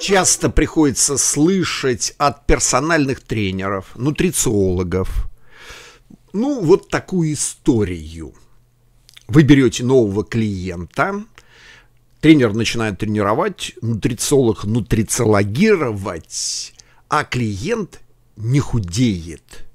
часто приходится слышать от персональных тренеров, нутрициологов, ну, вот такую историю. Вы берете нового клиента, тренер начинает тренировать, нутрициолог нутрициологировать, а клиент не худеет.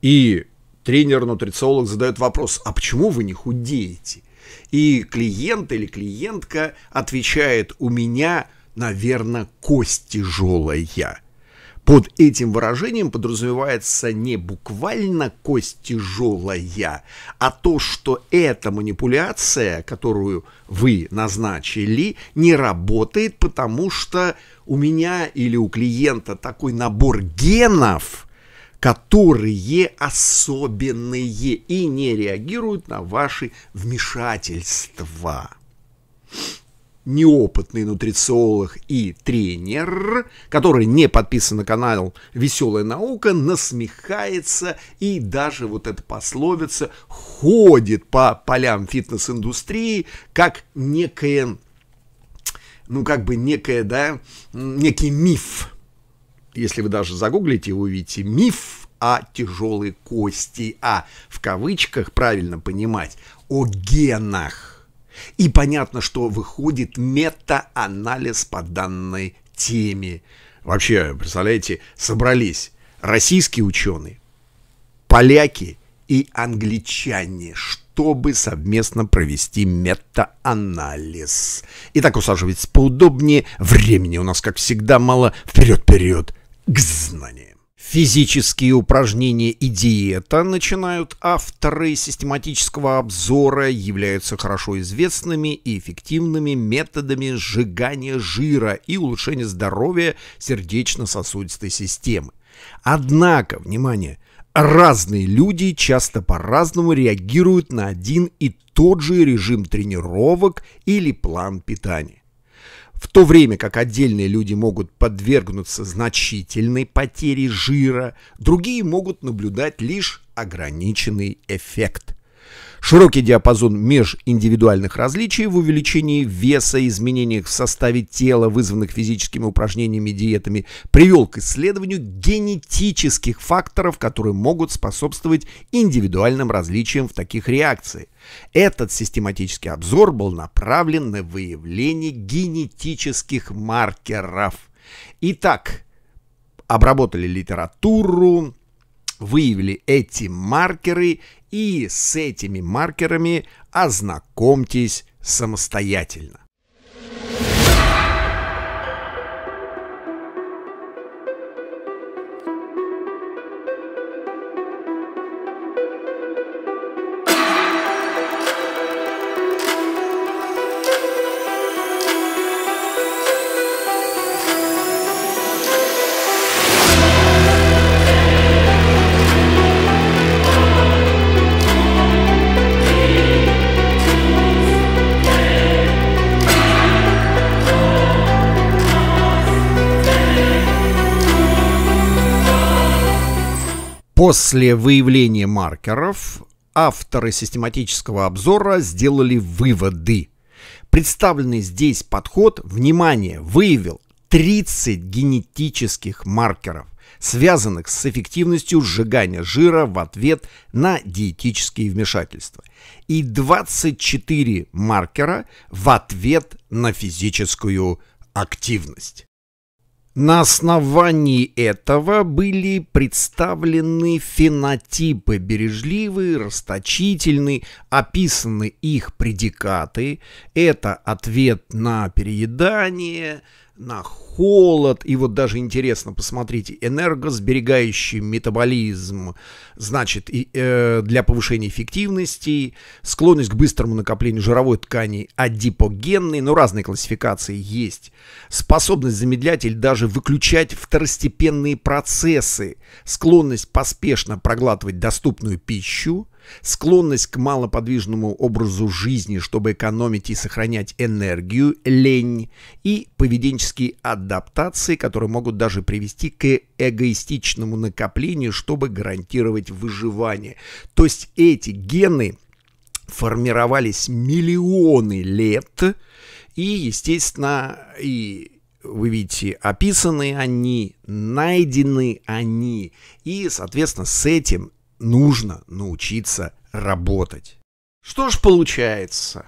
И тренер-нутрициолог задает вопрос, а почему вы не худеете? И клиент или клиентка отвечает, у меня, наверное, кость тяжелая. Под этим выражением подразумевается не буквально кость тяжелая, а то, что эта манипуляция, которую вы назначили, не работает, потому что у меня или у клиента такой набор генов, которые особенные и не реагируют на ваши вмешательства неопытный нутрициолог и тренер, который не подписан на канал «Веселая наука», насмехается и даже вот эта пословица ходит по полям фитнес-индустрии как некое, ну как бы некое, да, некий миф. Если вы даже загуглите, вы увидите миф о тяжелой кости, а в кавычках правильно понимать, о генах и понятно, что выходит мета-анализ по данной теме. Вообще, представляете, собрались российские ученые, поляки и англичане, чтобы совместно провести мета-анализ. Итак, усаживайтесь поудобнее. Времени у нас, как всегда, мало. Вперед-вперед к знаниям. Физические упражнения и диета начинают авторы систематического обзора являются хорошо известными и эффективными методами сжигания жира и улучшения здоровья сердечно-сосудистой системы. Однако, внимание, разные люди часто по-разному реагируют на один и тот же режим тренировок или план питания. В то время как отдельные люди могут подвергнуться значительной потере жира, другие могут наблюдать лишь ограниченный эффект. Широкий диапазон межиндивидуальных различий в увеличении веса, изменениях в составе тела, вызванных физическими упражнениями и диетами, привел к исследованию генетических факторов, которые могут способствовать индивидуальным различиям в таких реакциях. Этот систематический обзор был направлен на выявление генетических маркеров. Итак, обработали литературу, выявили эти маркеры и с этими маркерами ознакомьтесь самостоятельно. После выявления маркеров авторы систематического обзора сделали выводы. Представленный здесь подход, внимание, выявил 30 генетических маркеров, связанных с эффективностью сжигания жира в ответ на диетические вмешательства, и 24 маркера в ответ на физическую активность. На основании этого были представлены фенотипы бережливые, расточительные, описаны их предикаты. Это ответ на переедание, на холод. И вот даже интересно, посмотрите, энергосберегающий метаболизм, значит, и, э, для повышения эффективности, склонность к быстрому накоплению жировой ткани адипогенной, ну, разные классификации есть, способность замедлять или даже выключать второстепенные процессы, склонность поспешно проглатывать доступную пищу, склонность к малоподвижному образу жизни, чтобы экономить и сохранять энергию, лень и поведенческие адаптации, которые могут даже привести к эгоистичному накоплению, чтобы гарантировать выживание. То есть эти гены формировались миллионы лет, и, естественно, и вы видите, описаны они, найдены они, и, соответственно, с этим нужно научиться работать. Что ж получается?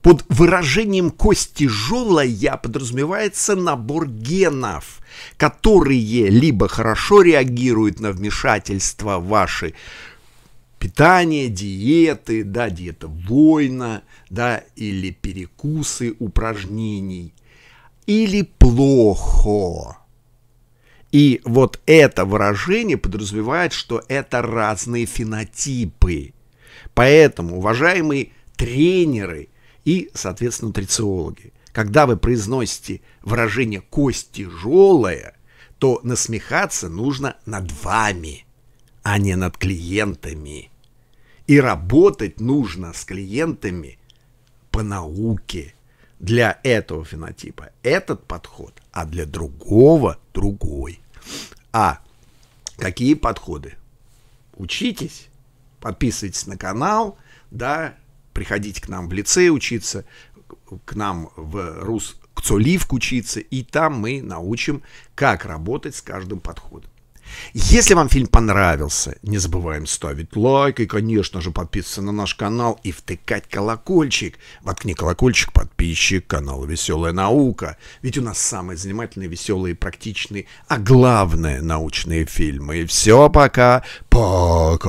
Под выражением «кость тяжелая» подразумевается набор генов, которые либо хорошо реагируют на вмешательство ваши питание, диеты, да, диета воина, да, или перекусы упражнений, или плохо. И вот это выражение подразумевает, что это разные фенотипы. Поэтому, уважаемые тренеры и, соответственно, нутрициологи, когда вы произносите выражение «кость тяжелая», то насмехаться нужно над вами, а не над клиентами. И работать нужно с клиентами по науке. Для этого фенотипа этот подход, а для другого другой. А какие подходы? Учитесь, подписывайтесь на канал, да, приходите к нам в лицей учиться, к нам в Рус к Цоливк учиться, и там мы научим, как работать с каждым подходом. Если вам фильм понравился, не забываем ставить лайк и, конечно же, подписываться на наш канал и втыкать колокольчик. Воткни колокольчик, подписчик канала «Веселая наука». Ведь у нас самые занимательные, веселые, практичные, а главное, научные фильмы. И все, пока. Пока.